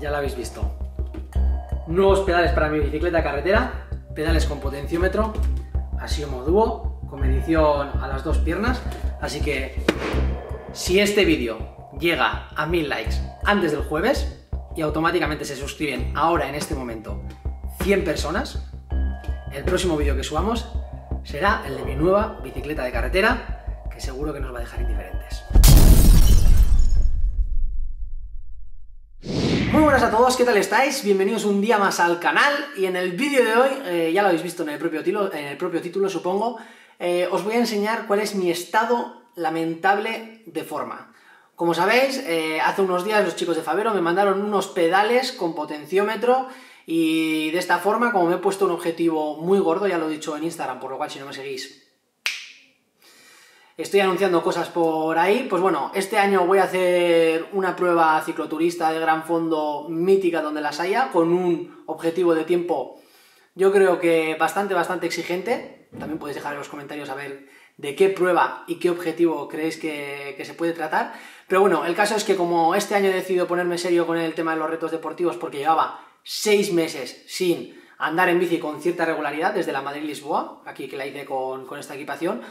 Ya lo habéis visto. Nuevos pedales para mi bicicleta carretera, pedales con potenciómetro, Asiomo Duo, con medición a las dos piernas. Así que si este vídeo llega a mil likes antes del jueves y automáticamente se suscriben ahora en este momento 100 personas, el próximo vídeo que subamos será el de mi nueva bicicleta de carretera, que seguro que nos va a dejar indiferentes. Muy buenas a todos, ¿qué tal estáis? Bienvenidos un día más al canal y en el vídeo de hoy, eh, ya lo habéis visto en el propio, en el propio título supongo, eh, os voy a enseñar cuál es mi estado lamentable de forma. Como sabéis, eh, hace unos días los chicos de Favero me mandaron unos pedales con potenciómetro y de esta forma, como me he puesto un objetivo muy gordo, ya lo he dicho en Instagram, por lo cual si no me seguís, estoy anunciando cosas por ahí, pues bueno, este año voy a hacer una prueba cicloturista de gran fondo mítica donde las haya, con un objetivo de tiempo yo creo que bastante, bastante exigente. También podéis dejar en los comentarios a ver de qué prueba y qué objetivo creéis que, que, se puede tratar. Pero bueno, el caso es que como este año he decidido ponerme serio con el tema de los retos deportivos porque llevaba seis meses sin andar en bici con cierta regularidad desde la Madrid-Lisboa, aquí que la hice con, con, esta equipación,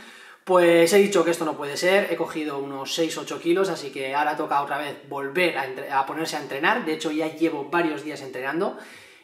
pues he dicho que esto no puede ser, he cogido unos 6-8 kilos, así que ahora toca otra vez volver a, ponerse a entrenar, de hecho ya llevo varios días entrenando,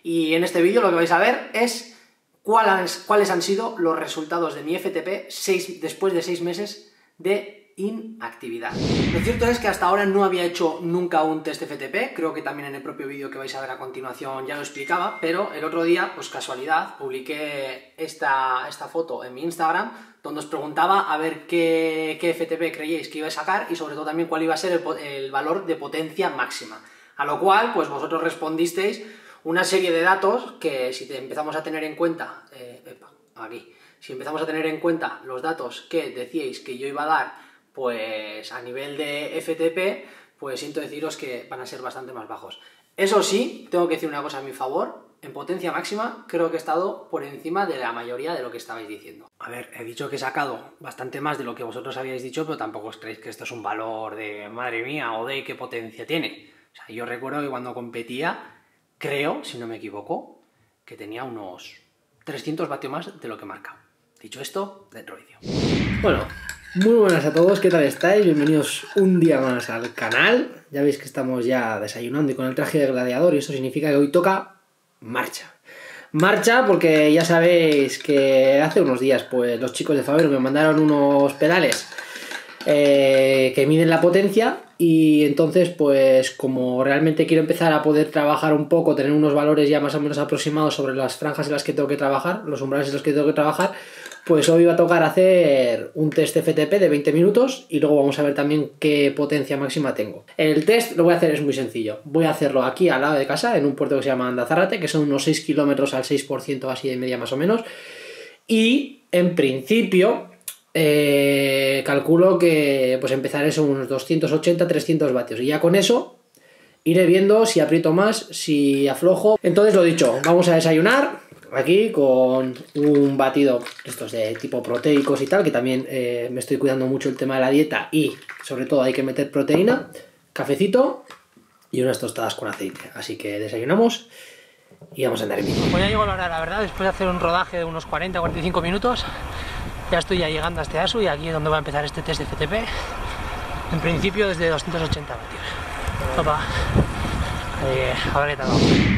y en este vídeo lo que vais a ver es cuáles, cuáles han sido los resultados de mi FTP seis, después de 6 meses de inactividad. Lo cierto es que hasta ahora no había hecho nunca un test FTP, creo que también en el propio vídeo que vais a ver a continuación ya lo explicaba, pero el otro día, pues casualidad, publiqué esta, esta foto en mi Instagram donde os preguntaba a ver qué, FTP creíais que iba a sacar y sobre todo también cuál iba a ser el, valor de potencia máxima. A lo cual, pues vosotros respondisteis una serie de datos que si empezamos a tener en cuenta, eh, epa, aquí, si empezamos a tener en cuenta los datos que decíais que yo iba a dar pues a nivel de FTP, pues siento deciros que van a ser bastante más bajos. Eso sí, tengo que decir una cosa a mi favor, en potencia máxima creo que he estado por encima de la mayoría de lo que estabais diciendo. A ver, he dicho que he sacado bastante más de lo que vosotros habíais dicho, pero tampoco os creéis que esto es un valor de madre mía o de qué potencia tiene. O sea, yo recuerdo que cuando competía, creo, si no me equivoco, que tenía unos 300 vatios más de lo que marca. Dicho esto, dentro vídeo. Bueno, muy buenas a todos, ¿qué tal estáis? Bienvenidos un día más al canal. Ya veis que estamos ya desayunando y con el traje de gladiador y eso significa que hoy toca marcha. Marcha porque ya sabéis que hace unos días pues los chicos de Favero me mandaron unos pedales eh, que miden la potencia y entonces pues como realmente quiero empezar a poder trabajar un poco, tener unos valores ya más o menos aproximados sobre las franjas en las que tengo que trabajar, los umbrales en los que tengo que trabajar, pues hoy va a tocar hacer un test FTP de 20 minutos y luego vamos a ver también qué potencia máxima tengo. El test lo voy a hacer es muy sencillo. Voy a hacerlo aquí al lado de casa, en un puerto que se llama Andazárate, que son unos 6 kilómetros al 6% así de media más o menos. Y en principio eh, calculo que pues empezaré son unos 280-300 vatios. Y ya con eso iré viendo si aprieto más, si aflojo. Entonces lo dicho, vamos a desayunar aquí con un batido estos de tipo proteicos y tal, que también eh, me estoy cuidando mucho el tema de la dieta y sobre todo hay que meter proteína, cafecito y unas tostadas con aceite. Así que desayunamos y vamos a andar en bici. Pues ya llego a la hora, la verdad, después de hacer un rodaje de unos 40-45 minutos, ya estoy ya llegando a este ASU y aquí es donde va a empezar este test de FTP. En principio desde 280 vatios. Opa. A ver qué tal.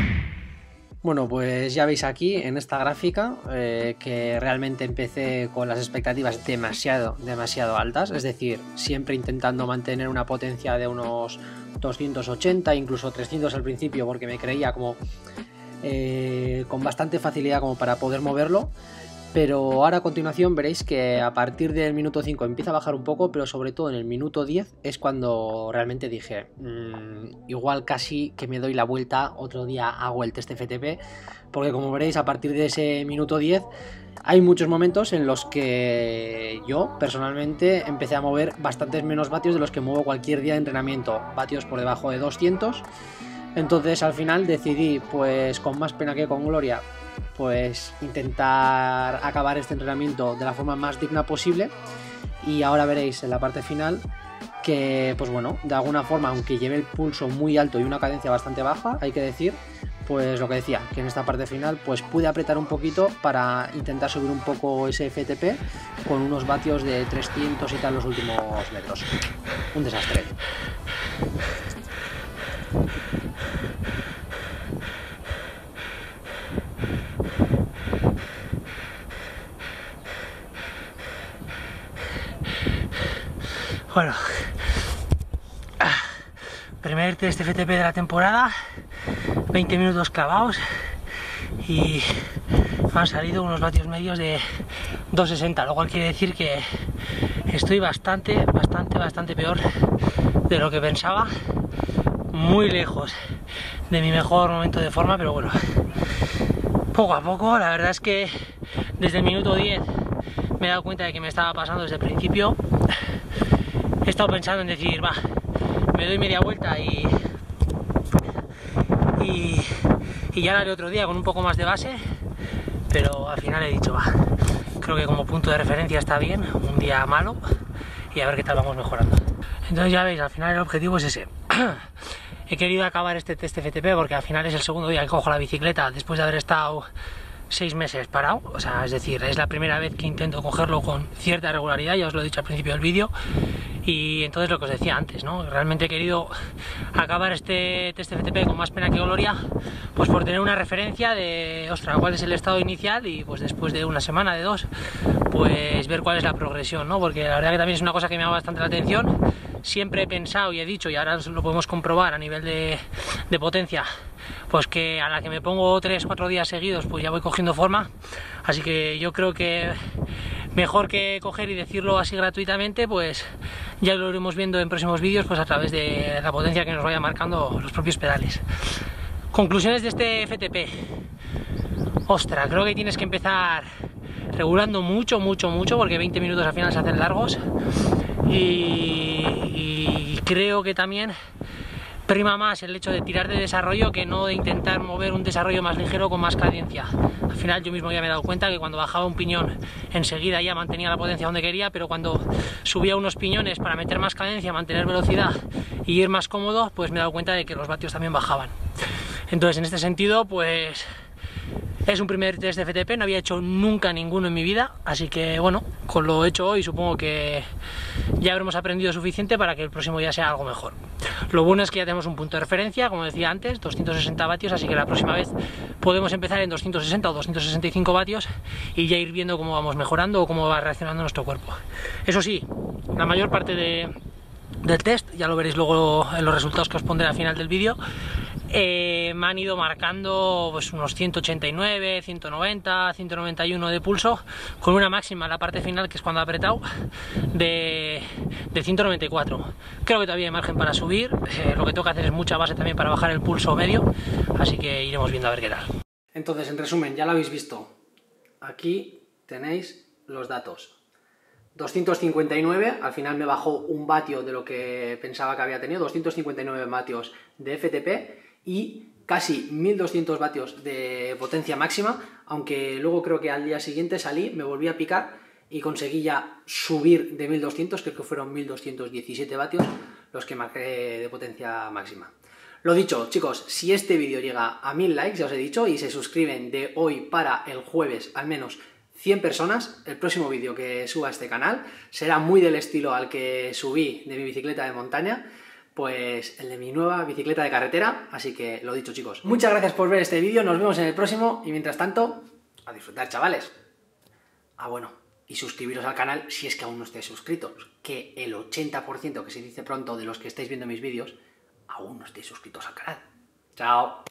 Bueno, pues ya veis aquí en esta gráfica eh, que realmente empecé con las expectativas demasiado, demasiado altas, es decir, siempre intentando mantener una potencia de unos 280, incluso 300 al principio, porque me creía como eh, con bastante facilidad como para poder moverlo. Pero ahora a continuación veréis que a partir del minuto 5 empieza a bajar un poco, pero sobre todo en el minuto 10 es cuando realmente dije, mmm, igual casi que me doy la vuelta, otro día hago el test FTP, porque como veréis a partir de ese minuto 10 hay muchos momentos en los que yo personalmente empecé a mover bastantes menos vatios de los que muevo cualquier día de entrenamiento, vatios por debajo de 200. Entonces al final decidí, pues con más pena que con gloria, pues intentar acabar este entrenamiento de la forma más digna posible y ahora veréis en la parte final que, pues bueno, de alguna forma, aunque lleve el pulso muy alto y una cadencia bastante baja, hay que decir, pues lo que decía, que en esta parte final, pues pude apretar un poquito para intentar subir un poco ese FTP con unos vatios de 300 y tal los últimos metros. Un desastre. Bueno, primer test FTP de la temporada, 20 minutos clavados. Y han salido unos vatios medios de 260, lo cual quiere decir que estoy bastante, bastante, bastante peor de lo que pensaba, muy lejos de mi mejor momento de forma, pero bueno, poco a poco, la verdad es que desde el minuto 10 me he dado cuenta de que me estaba pasando desde el principio he estado pensando en decir, va, me doy media vuelta y, y, ya la haré otro día con un poco más de base, pero al final he dicho, va, creo que como punto de referencia está bien, un día malo y a ver qué tal vamos mejorando. Entonces ya veis, al final el objetivo es ese. he querido acabar este test FTP porque al final es el segundo día que cojo la bicicleta después de haber estado seis meses parado, o sea, es decir, es la primera vez que intento cogerlo con cierta regularidad, ya os lo he dicho al principio del vídeo, y entonces lo que os decía antes, ¿no? Realmente he querido acabar este test FTP con más pena que gloria, pues por tener una referencia de, ostras, cuál es el estado inicial y pues después de una semana, de dos, pues ver cuál es la progresión, ¿no? Porque la verdad que también es una cosa que me llama bastante la atención. Siempre he pensado y he dicho, y ahora lo podemos comprobar a nivel de, de potencia, pues que a la que me pongo 3-4 días seguidos, pues ya voy cogiendo forma. Así que yo creo que mejor que coger y decirlo así gratuitamente, pues ya lo iremos viendo en próximos vídeos pues a través de la potencia que nos vaya marcando los propios pedales. Conclusiones de este FTP. Ostra, creo que tienes que empezar regulando mucho, mucho, mucho, porque 20 minutos al final se hacen largos. y creo que también prima más el hecho de tirar de desarrollo que no de intentar mover un desarrollo más ligero con más cadencia. Al final yo mismo ya me he dado cuenta que cuando bajaba un piñón enseguida ya mantenía la potencia donde quería, pero cuando subía unos piñones para meter más cadencia, mantener velocidad y ir más cómodo, pues me he dado cuenta de que los vatios también bajaban. Entonces en este sentido, pues es un primer test de FTP, no había hecho nunca ninguno en mi vida, así que bueno, con lo hecho hoy supongo que ya habremos aprendido suficiente para que el próximo día sea algo mejor. Lo bueno es que ya tenemos un punto de referencia, como decía antes, 260 vatios, así que la próxima vez podemos empezar en 260 o 265 vatios y ya ir viendo cómo vamos mejorando o cómo va reaccionando nuestro cuerpo. Eso sí, la mayor parte del test, ya lo veréis luego en los resultados que os pondré al final del vídeo, eh, me han ido marcando pues, unos 189, 190, 191 de pulso, con una máxima en la parte final, que es cuando he apretado, de, 194. Creo que todavía hay margen para subir, eh, lo que que hacer es mucha base también para bajar el pulso medio, así que iremos viendo a ver qué tal. Entonces, en resumen, ya lo habéis visto. Aquí tenéis los datos. 259, al final me bajó un vatio de lo que pensaba que había tenido, 259 vatios de FTP y casi 1200 vatios de potencia máxima, aunque luego creo que al día siguiente salí, me volví a picar y conseguí ya subir de 1200, creo que fueron 1217 vatios los que marqué de potencia máxima. Lo dicho, chicos, si este vídeo llega a 1000 likes, ya os he dicho, y se suscriben de hoy para el jueves al menos 100 personas, el próximo vídeo que suba a este canal será muy del estilo al que subí de mi bicicleta de montaña, pues el de mi nueva bicicleta de carretera. Así que lo dicho, chicos. Muchas gracias por ver este vídeo, nos vemos en el próximo y mientras tanto, a disfrutar, chavales. Ah, bueno, y suscribiros al canal si es que aún no estáis suscritos, que el 80% que se dice pronto de los que estáis viendo mis vídeos, aún no estáis suscritos al canal. Chao.